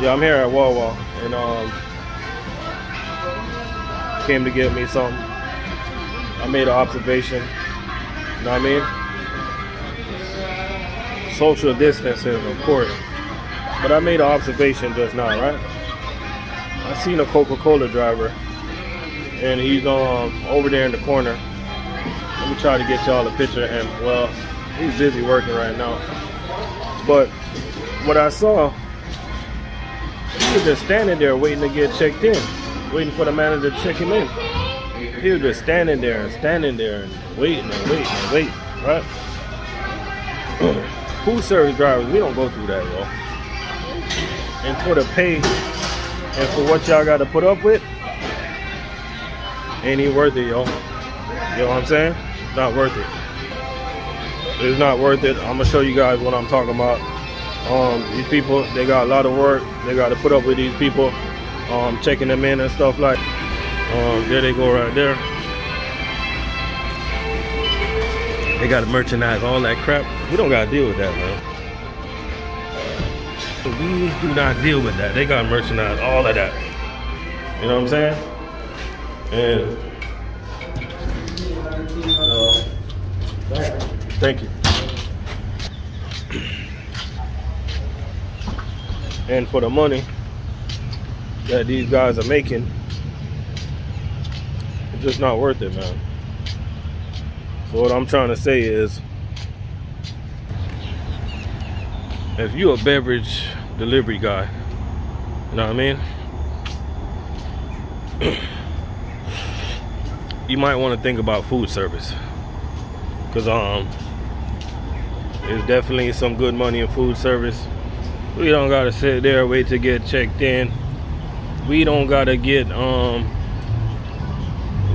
Yeah, I'm here at Wawa and um came to get me something. I made an observation. You know what I mean? Social distancing, of course. But I made an observation just now, right? I seen a Coca-Cola driver and he's um over there in the corner. Let me try to get y'all a picture of him. Well, he's busy working right now. But what I saw he was just standing there waiting to get checked in, waiting for the manager to check him in. He was just standing there and standing there and waiting and waiting and waiting, right? Food service drivers, we don't go through that, yo. And for the pay and for what y'all got to put up with, ain't even worth it, yo. You know what I'm saying? Not worth it. It's not worth it. I'm gonna show you guys what I'm talking about. Um, these people, they got a lot of work. They got to put up with these people, um, checking them in and stuff like. Um, there they go right there. They got to merchandise all that crap. We don't got to deal with that, man. We do not deal with that. They got to merchandise all of that. You know what I'm saying? And uh, thank you. And for the money that these guys are making it's just not worth it man. So what i'm trying to say is if you're a beverage delivery guy you know what i mean? You might want to think about food service. Because um there's definitely some good money in food service we don't gotta sit there wait to get checked in. We don't gotta get um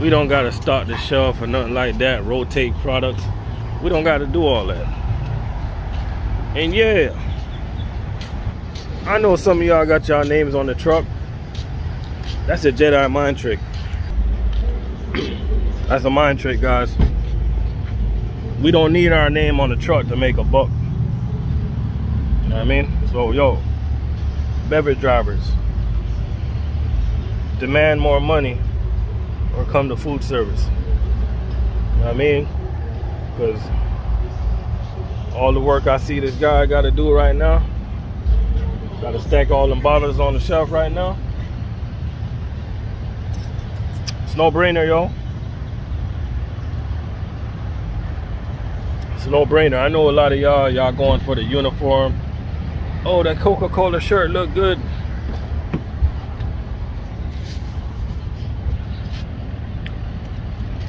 we don't gotta start the shelf or nothing like that rotate products. We don't gotta do all that. And yeah I know some of y'all got y'all names on the truck. That's a Jedi mind trick. That's a mind trick guys. We don't need our name on the truck to make a buck you know what I mean so yo, beverage drivers, demand more money or come to food service. You know what I mean? Because all the work I see this guy got to do right now, got to stack all them bottles on the shelf right now. It's no brainer, yo. It's no brainer. I know a lot of y'all, y'all going for the uniform Oh, that Coca-Cola shirt look good.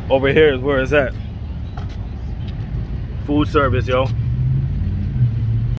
Over here is where it's at. Food service, yo.